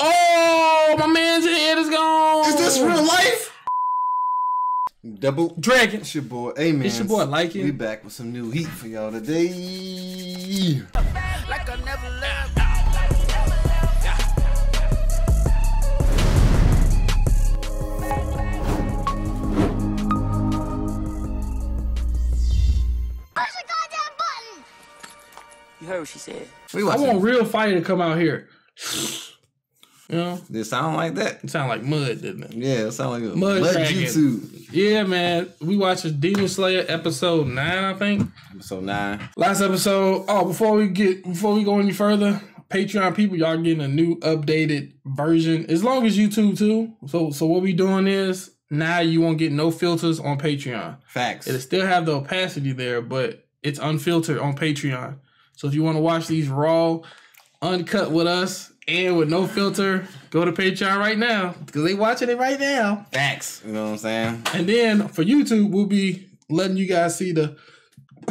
Oh, my man's head is gone. Is this real life? Double Dragon? It's your boy, hey man. It's your boy, Like It. We back with some new heat for y'all today. like I never left. Push the goddamn button! You heard what she said. We I want real fire to come out here. You know, it sound like that? it sound like mud, didn't it? Yeah, it sound like a Mud mud. YouTube. Yeah, man. We watched a Demon Slayer episode nine, I think. Episode nine. Last episode. Oh, before we get before we go any further, Patreon people, y'all getting a new updated version. As long as YouTube too. So so what we doing is now you won't get no filters on Patreon. Facts. It'll still have the opacity there, but it's unfiltered on Patreon. So if you want to watch these raw, uncut with us and with no filter, go to Patreon right now because they watching it right now. Facts. You know what I'm saying? And then for YouTube, we'll be letting you guys see the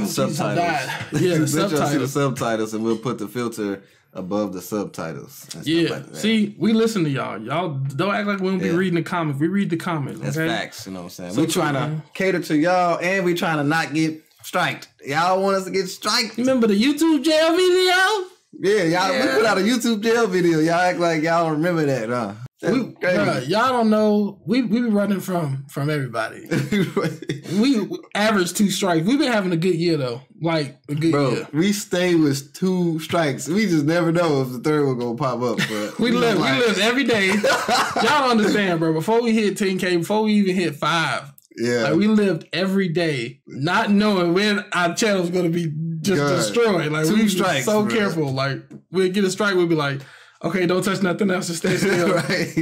subtitles. Yeah, the Let y'all see the subtitles. subtitles, and we'll put the filter above the subtitles. and stuff Yeah. like that. See, we listen to y'all. Y'all don't act like we don't be reading the comments. We read the comments. that's okay? facts. You know what I'm saying? So we trying to man. cater to y'all, and we trying to not get striked. Y'all want us to get striked? Remember the YouTube jail video? Yeah, y'all. Yeah. We put out a YouTube jail video. Y'all act like y'all don't remember that, huh? That's We, bruh, y'all don't know. We we be running from from everybody. crazy. we average two strikes. We've been having a good year though. Like a good Bro, year. we stay with two strikes. We just never know if the third one gonna pop up. But We live, like- we live every day. Y'all don't understand, bro. Before we hit 10k, before we even hit five, Yeah, like we lived every day, not knowing when our channel's gonna be just God. destroyed. Like Two we strikes, so bro. careful. Like we'd get a strike, we'd be like, okay, don't touch nothing else. Just stay still. right.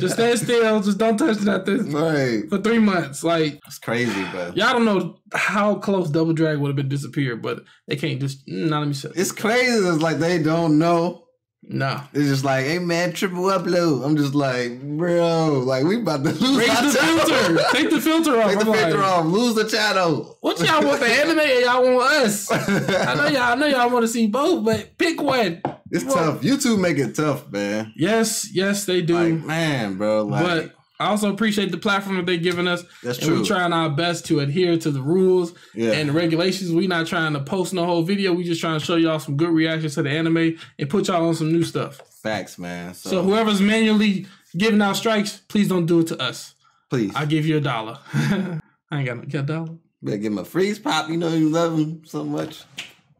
Just stay still. Just don't touch nothing right. for three months. Like It's crazy, but y'all don't know how close Double Drag would have been disappeared, but they can't just. mm, Nah, let me shut. it's crazy. It's like they don't know. Nah. It's just like, hey man, triple upload. I'm just like, bro, like we about to lose the channel. filter. Take the filter off. Take the I'm filter like, off. Lose the channel. What y'all want the anime or y'all want us? I know y'all. I know y'all want to see both, but pick one. It's tough. YouTube make it tough, man. Yes, yes, they do. Like, man, bro. Like, but I also appreciate the platform that they're giving us. That's and true. We're trying our best to adhere to the rules Yeah. and the regulations. We're not trying to post no whole video. We just trying to show y'all some good reactions to the anime and put y'all on some new stuff. facts, man. So, So whoever's manually giving out strikes, please don't do it to us. please, I'll give you a dollar. I ain't got no got a dollar. better give him a freeze pop. You know you love him so much.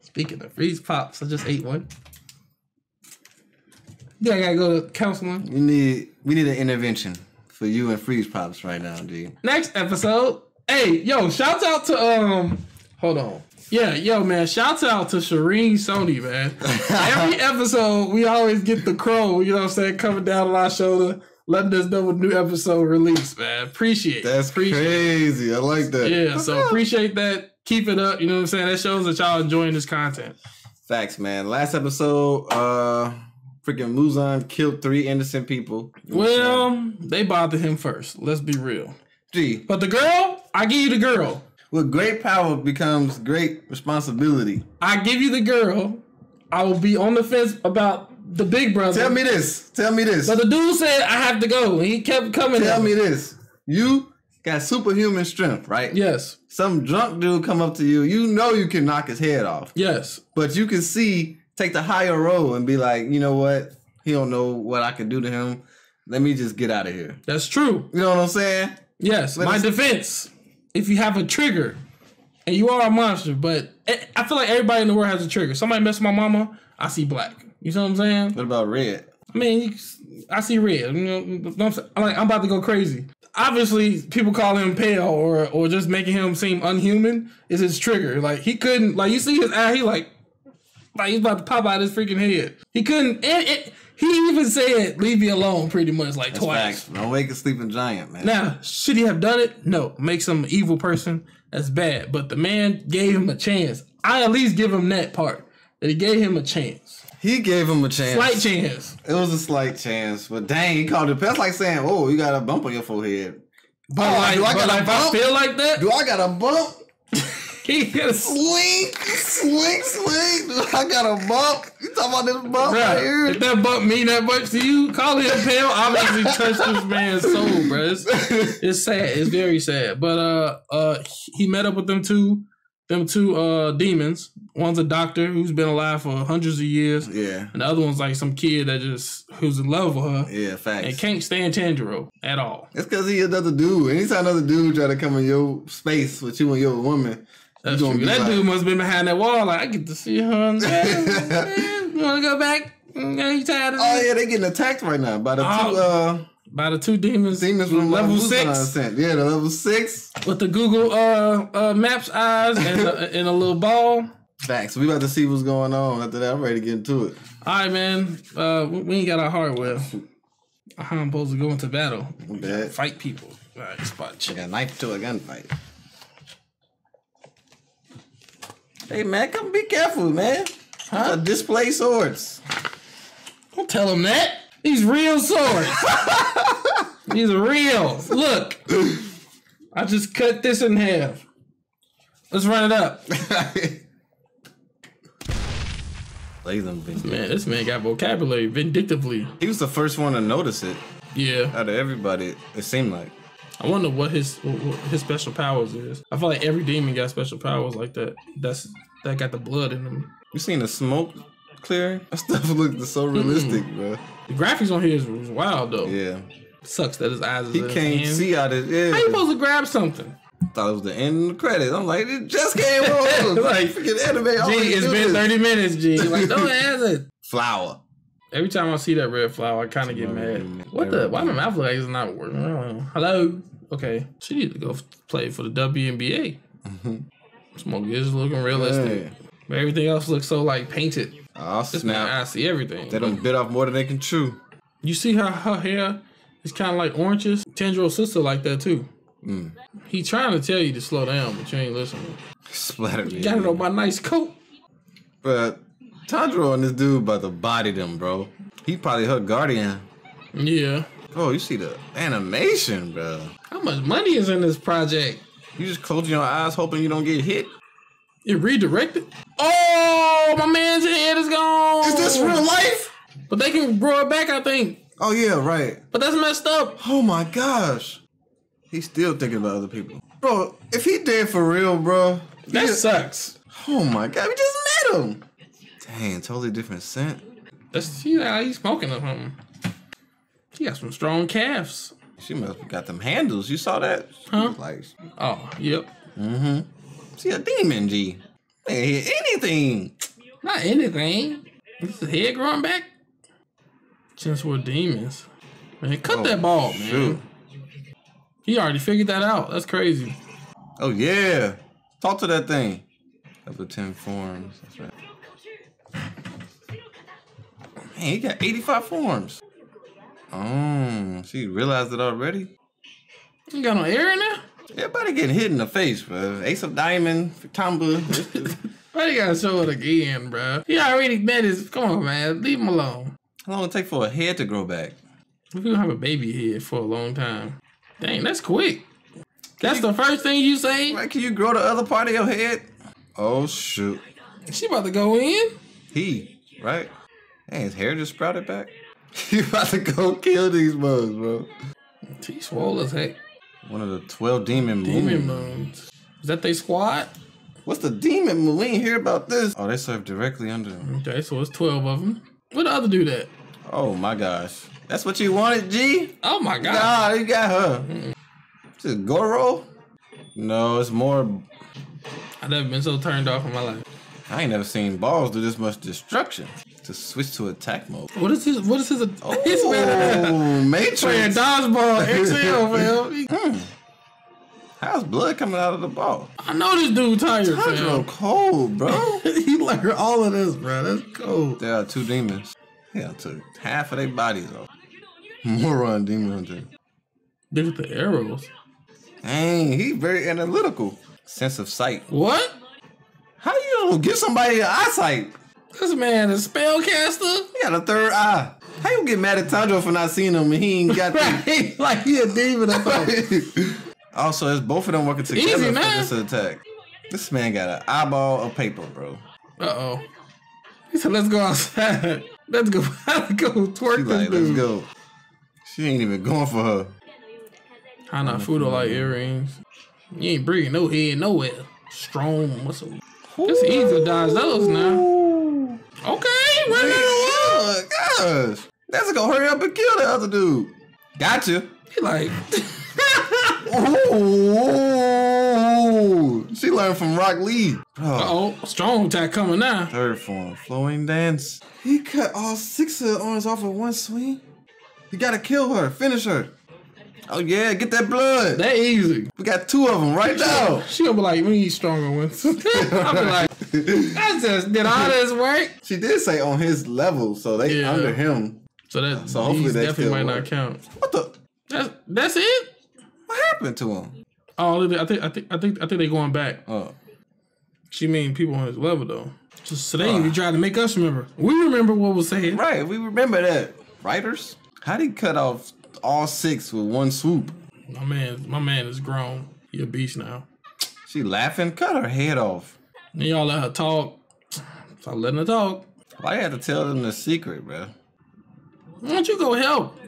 Speaking of freeze pops, I just ate one. Yeah, I gotta go to counseling. You need, we need an intervention for you and freeze pops right now, G. Next episode. Hey, yo, shout out to um hold on. Yeah, yo, man, shout out to Shireen Sony, man. Every episode, we always get the crow, you know what I'm saying, coming down on our shoulder, letting us know when new episode release, man. Appreciate it. That's appreciate it. crazy. I like that. Yeah, so appreciate that. Keep it up, you know what I'm saying? That shows that y'all enjoying this content. Facts, man. Last episode, uh, freaking Muzan killed three innocent people. You know what I'm saying? Well, they bothered him first. Let's be real. G, But the girl, I give you the girl. with great power becomes great responsibility. I give you the girl. I will be on the fence about the big brother. Tell me this. Tell me this. But the dude said I have to go. He kept coming. Tell me this. You got superhuman strength, right? Yes. Some drunk dude come up to you. You know you can knock his head off, Yes. but you can see take the higher road and be like, you know what? He don't know what I could do to him. Let me just get out of here. That's true. You know what I'm saying? Yes. Let My us- defense. If you have a trigger, and you are a monster, but I- I feel like everybody in the world has a trigger. Somebody mess with my mama, I see black. You know what I'm saying? What about red? I mean, I see red. You know, you know what I'm. I'm like I'm about to go crazy. Obviously, people call him pale or or just making him seem unhuman is his trigger. Like he couldn't. Like you see his eye, he like like he's about to pop out his freaking head. He couldn't. And it, he even said, "Leave me alone," pretty much like twice. Facts. Don't wake a sleeping giant, man. Now, should he have done it? No. Makes him an evil person. That's bad. But the man gave him a chance. I at least give him that part that he gave him a chance, He gave him a chance. slight chance. It was a slight chance, but dang, he called it. That's like saying, "Oh, you got a bump on your forehead." But Oh, like, do I but got a like, if I feel like that, Do I got a bump? He got a Swing, swing, swing. I got a bump. You talking about this bump right here? if that bump mean that much to you, calling him pale obviously touched this man's soul, bro. It's, it's sad. It's very sad. But uh, uh, he met up with them two, them two uh demons. One's a doctor who's been alive for hundreds of years, yeah, and the other one's like some kid that just who's in love with her yeah, facts. and can't stand Tanjiro at all. It's because he another dude. Anytime another dude try to come in your space with you and your woman, That's true. That like, dude must have been behind that wall. Like I get to see her. And, you want to go back? Are You tired of Oh this? yeah, they getting attacked right now by the two Oh. uh By the two demons, demons from level uh, six. Sent. Yeah, the level six. with the Google uh, uh Maps eyes and a, and a little ball. Facts. We about to see what's going on after that. I'm ready to get into it. All right, man. Uh, we ain't got our hardware. How I'm supposed to go into battle, fight people. All right, spot check. Got a knife to a gunfight. Hey man, come be careful, man. Huh? Display swords. Don't tell him that. These real swords. These are real. Look, I just cut this in half. Let's run it up. Play them, Man, this man got vocabulary vindictively. He was the first one to notice it Yeah, out of everybody. It seemed like. I wonder what his what his special powers is. I feel like every demon got special powers like that. That's that got the blood in them. You seen the smoke clearing? That stuff looked so realistic, bro. The graphics on here is, is wild though. Yeah. Sucks that his eyes. He can't hand. see out of yeah. How you supposed to grab something? thought it was the end of the credits. I'm like, it just came on. Like, freaking anime. It's been this. thirty minutes. G, like don't answer. it. Flower. Every time I see that red flower, I kind of get mad. What the? Why my mouth like it's not working? I don't know. Hello. Okay, she need to go play for the WNBA. Mm-hmm. Smoke is looking realistic, Hey. but everything else looks so like painted. Oh This man, snap. I see everything. They don't bit off more than they can chew. You see how her hair is kind of like oranges? Tanjiro's sister like that too. Mm. He trying to tell you to slow down, but you ain't listening. Splattered me. Got it on my nice coat. But Tanjiro and this dude about to body them, bro. He probably her guardian. Yeah. Oh, you see the animation, bro. How much money is in this project? You just closing your eyes hoping you don't get hit. It redirected. Oh, my man's head is gone. Is this real life? But they can grow it back, I think. Oh yeah, right. But that's messed up. Oh my gosh. He's still thinking about other people. Bro, if he dead for real, bro. That just- sucks. Oh my god, we just met him. Dang, totally different scent. That's see how he's smoking or something. He got some strong calves. She must have got them handles. You saw that? She Huh? Like, Oh, yep. Mm-hmm. She a demon, G. Ain't hit anything. Not anything. Is his head growing back? Since we're demons. Man, cut Oh, that ball, man. shoot. He already figured that out. That's crazy. Oh yeah. Talk to that thing. Up to 10 forms. That's right. Man, he got 85 forms. Oh, she realized it already? You got no air in there? Everybody getting hit in the face, bro. Ace of Diamond, Tamba. Why you gotta show it again, bro? He already met his. Come on, man. Leave him alone. How long it take for a head to grow back? We gonna have a baby here for a long time. Dang, that's quick. That's the first thing you say. Right, can you grow the other part of your head? Oh shoot. She about to go in. He, right? Dang, his hair just sprouted back. you about to go kill these bugs, bro. T swole as heck. One of the 12 demon Demon moons. moons. Is that they squad? What's the demon moon? We ain't hear about this. Oh, they serve directly under him. Okay, so it's twelve of them. What the other do that? Oh my gosh. That's what you wanted, G? Oh my god. Nah, you got her. Is it Goro? No, it's more. I've never been so turned off in my life. I ain't never seen balls do this much destruction. To switch to attack mode. What is his? What is his? He's oh, man Oh, playing Matrix. dodgeball XL, fam. Hmm. How's blood coming out of the ball? I know this dude tired, Tanjiro fam. cold, bro. he learned all of this, bro. That's cool. there are two demons. Yeah, took half of their bodies off. Moron demon hunter. Look at the arrows. Dang, he very analytical. Sense of sight. What? Gonna give somebody an eyesight? This man is spellcaster. He got a third eye. How you get mad at Tanjiro for not seeing him and he ain't got that? Right, like he a demon or something. also, it's both of them working together Easy, for this attack. This man got an eyeball of paper, bro. Uh oh. He said, "Let's go outside. Let's go. Let's go twerk She this like, let's go. She ain't even going for her. Hanafuda like earrings. You ain't bringing no head nowhere. Strong muscle. It's easy to dodge those now. Okay, run Oh, gosh. Let's go hurry up and kill the other dude. Gotcha. He like, Oh, she learned from Rock Lee. Bro, oh, strong attack coming now. third form, flowing dance. He cut all six of the arms off in one swing. You gotta kill her, finish her. Oh yeah, get that blood. That easy. we got two of them right now. She gonna be like, we need stronger ones. I'll be like, I just did all this work. She did say on his level, so they Yeah. under him. So that So hopefully they definitely might work. not count. What the? That's that's it. What happened to him? Oh, I think I think I think I think they going back. Oh, She mean people on his level though. Just today you tried to make us remember. We remember what was said. right. We remember that. Writers, how did he cut off all six with one swoop? My man, my man is grown. He a beast now. She laughing, cut her head off. And y'all let her talk. Stop letting her talk. Why you had to tell them the secret, bro? Why don't you go help?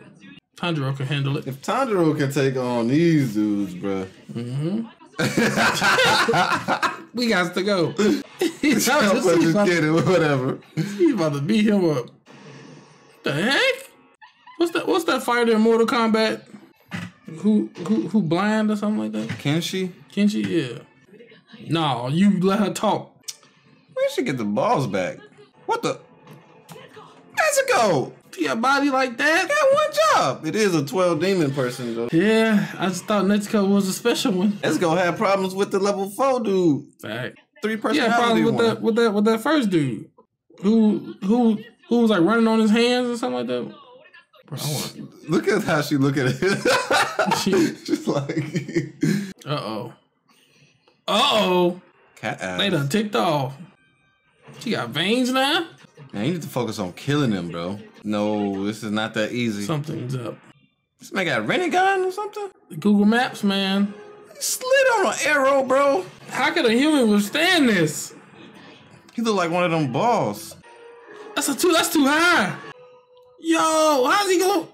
Tanjiro can handle it. If Tanjiro can take on these dudes, bro. Mm -hmm. We got to go. he's, Help about us to, he's, just it, whatever. he's about to beat him up. The heck? What's that? What's that fighter in Mortal Kombat? Who who who blind or something like that? Can she? Kenshi? Yeah. No, you let her talk. Where she get the balls back? What the? Nezuko! She got a body like that? Got one job. It is a 12 demon person, though. Yeah, I just thought Nezuko was a special one. Nezuko had problems with the level 4 dude. Fact. Three Yeah, personality probably with one. that with that with that first dude, who who who was like running on his hands or something like that. Bro, Look at how she look at it. She's like Uh oh. Uh oh. cat ass. They done ticked off. She got veins now. Man, you need to focus on killing him, bro. No, this is not that easy. Something's up. this man got a Rinnegan or something? Google Maps, man. He slid on an arrow, bro. How could a human withstand this? He look like one of them balls. That's a too. That's too high. Yo, how's he go?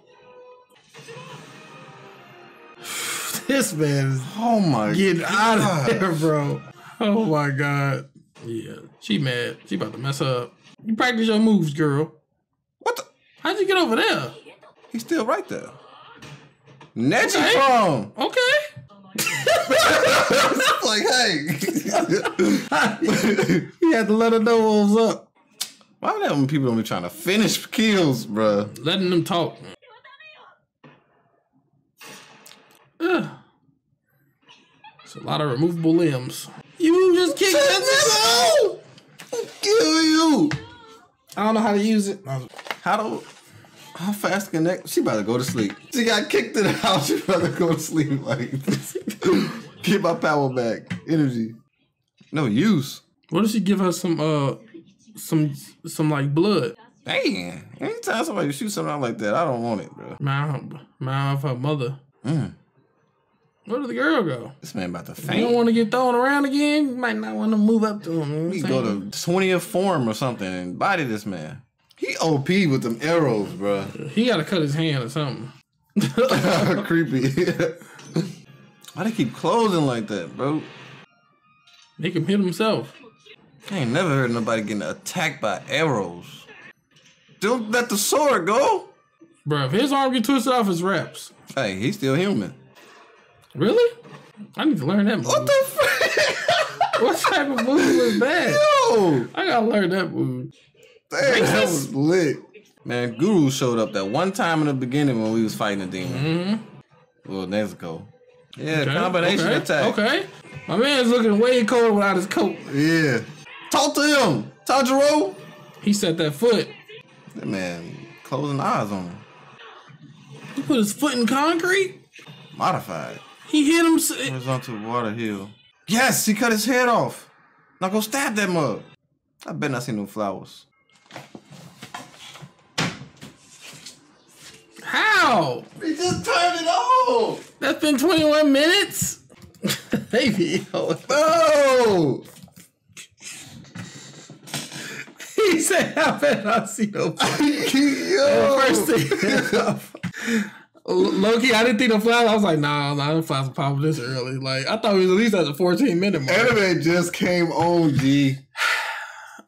this man is Oh my getting out of there, bro. Oh my god. Yeah, she mad. She about to mess up. You practice your moves, girl. What the? How'd you get over there? He's still right there. Neji Okay. from. Okay. like, hey. You had to let her know what was up. Why would them people don't be trying to finish kills, bro? Letting them talk. Ugh. It's a lot of removable limbs. You just kicked that Kill you. I don't know how to use it. How do? How fast can that? She about to go to sleep. She got kicked in the house. She about to go to sleep. Like, get my power back. Energy. No use. What if she give her some uh some some like blood? Dang. Anytime somebody shoots something out like that, I don't want it, bro. Mouth mouth her mother. Mm. Where did the girl go? This man about to faint. You don't want to get thrown around again. You might not want to move up to him. You know We go to 20th form or something and body this man. He OP with them arrows, bro. He got to cut his hand or something. Creepy. Why they keep closing like that, bro? Make him hit himself. I ain't never heard nobody getting attacked by arrows. Don't let the sword go. Bro, if his arm get twisted off, his reps. Hey, he's still human. Really? I need to learn that move. What the frick? What type of move was that? Yo! I gotta learn that move. Dang, that was lit. Man, Guru showed up that one time in the beginning when we was fighting the demon. Mm-hmm. Well, Nezuko. Yeah, Okay, combination okay, attack. Okay. My man's looking way colder without his coat. Yeah. Talk to him, Tanjiro. He set that foot. That man closing eyes on him. He put his foot in concrete. Modified. He hit him. s- Horizontal water hill. Yes, he cut his head off. Now go stab that mug. I bet not see no flowers. How? He just turned it off. That's been 21 minutes? baby. Oh, he said, "I bet I see no." yo. First thing, Loki, I didn't think the flash. I was like, nah, nah, the flash will pop this early. Like, I thought it was at least at the 14 minute mark. Anime just came on, G.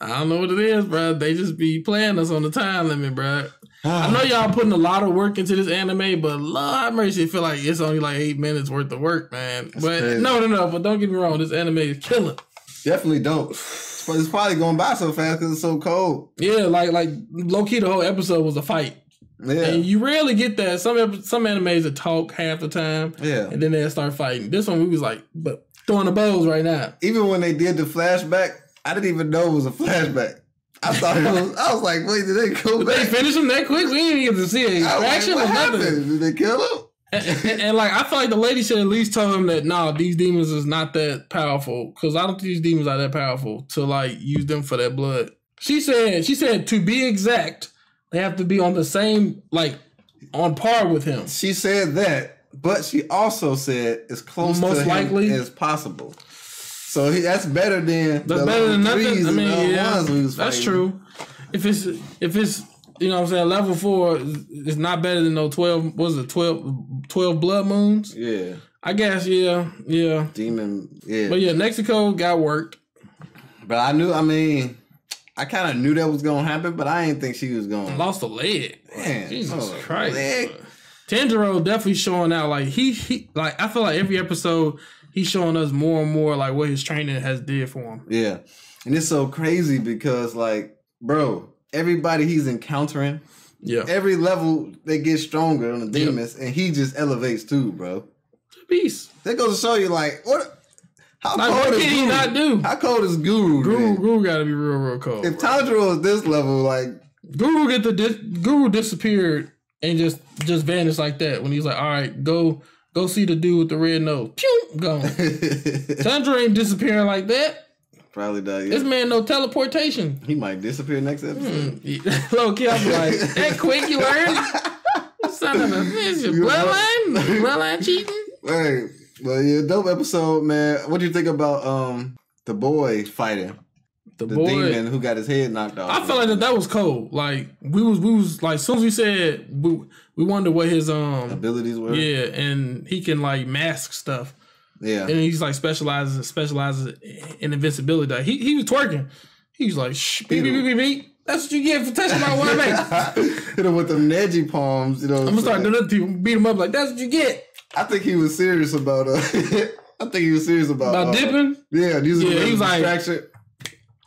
I don't know what it is, bro. They just be playing us on the time limit, bro. I know y'all putting a lot of work into this anime, but Lord mercy, feel like it's only like eight minutes worth of work, man. but crazy. no, no, no. But don't get me wrong, this anime is killing. Definitely dope. But it's probably going by so fast because it's so cold. Yeah, like like low key, the whole episode was a fight, Yeah. and you rarely get that. Some some animes that talk half the time, Yeah. and then they start fighting. This one we was like, but throwing the bows right now. Even when they did the flashback, I didn't even know it was a flashback. I thought it was. I was like, wait, did they go But they finish him that quick. We didn't even get to see a I was like, what or nothing. happened? Did they kill him? And, and- like I feel like the lady should at least tell him that nah, these demons is not that powerful because I don't think these demons are that powerful to like use them for that blood. She said she said to be exact, they have to be on the same like on par with him. She said that, but she also said as close Most likely. as possible. So he, that's better than That's the better than nothing. I mean, yeah, that's true. If it's if it's you know what I'm saying level four, is not better than no twelve. What was it 12, 12 blood moons? Yeah, I guess yeah, yeah. demon. Yeah, But yeah, Nezuko got worked. but I knew. I mean, I kind of knew that was gonna happen, but I didn't think she was going. To. Lost a leg. Man, Jesus oh, Christ. leg. Tanjiro definitely showing out like he he like I feel like every episode he's showing us more and more like what his training has did for him. Yeah, and it's so crazy because, like, bro, everybody he's encountering, Yeah. every level they get stronger on the demons, and he just elevates too, bro. Peace. That goes to show you, like, what? How Like cold what is can he Guru? not do? How cold is Guru? Guru man? Guru gotta be real, real cold. If. Tanjiro is this level, like, Guru get the dis- Guru disappeared and just just vanished like that when he's like, all right, go go see the dude with the red nose. Pew, gone. Tanjiro ain't disappearing like that. Probably does. This man no teleportation. He might disappear next episode. Low key, I'm like, that quick you learn? Son of a bitch, bloodline? Bloodline cheating? Hey, well, yeah, dope episode, man. What do you think about um the boy fighting The, the boy. demon who got his head knocked off? I felt like that, that was cold. Like we was we was like as soon as we said we we wondered what his um abilities were. yeah, and he can like mask stuff. Yeah. And he's like specializes specializes in invincibility. Like, he he was twerking. He was like, shh, beep, beep, beep, beep, beep. That's what you get for touching my one mate. Hit him with them Neji palms, you know. I'm gonna start doing other people, beat him up like that's what you get. I think he was serious about. Uh, I think he was serious about About uh, dipping. Yeah, using Yeah, he was like- distraction.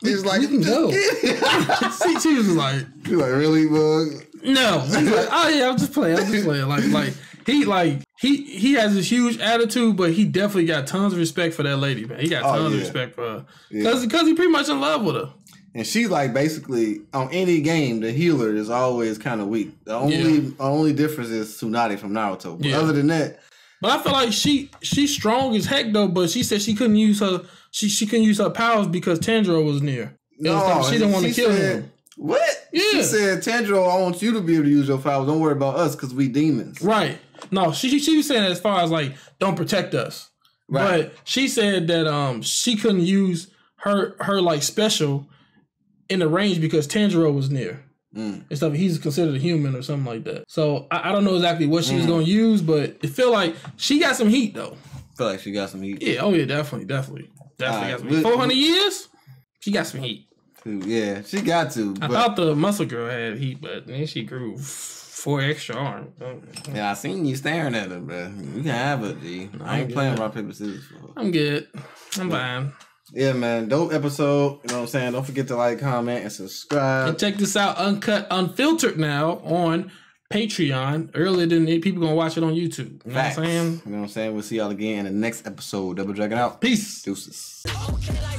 He's like, can go. See, she was like, like, really, bug? No, He's like, oh yeah, I'm just playing. I'm just playing. Like, like he, like he, he has this huge attitude, but he definitely got tons of respect for that lady, man. He got Oh, tons of respect for her Yeah. because because he pretty much in love with her. And she's like basically on any game, the healer is always kind of weak. The only Yeah. only difference is Tsunade from Naruto. But Yeah. other than that, But I feel like she she's strong as heck though. But she said she couldn't use her she she couldn't use her powers because Tanjiro was near. And stuff. she didn't want to kill said, him. What? Yeah. She said, Tanjiro, I want you to be able to use your powers. Don't worry about us because we demons. Right. No, she she- she was saying as far as like don't protect us. Right. But she said that um she couldn't use her her like special in the range because Tanjiro was near. Mm. And stuff. He's considered a human or something like that. So I, I don't know exactly what she was Mm. gonna use, but it feel like she got some heat though. feel like she got some heat. Yeah, oh yeah, definitely, definitely. Definitely Alright, got some we- heat. Four hundred years? She got some heat. Yeah, she got to. I thought the muscle girl had heat, but then she grew four extra arms. yeah, I seen you staring at her, bro. You can have it, G. I ain't I'm playing good. rock paper scissors. For her. I'm good. I'm fine. Yeah, man, dope episode. You know what I'm saying? Don't forget to like, comment, and subscribe. And check this out, uncut, unfiltered now on Patreon. Earlier than people gonna watch it on YouTube. You know Facts. what I'm saying? You know what I'm saying? We'll see y'all again in the next episode. Double Dragon out. Peace. Deuces. Okay, like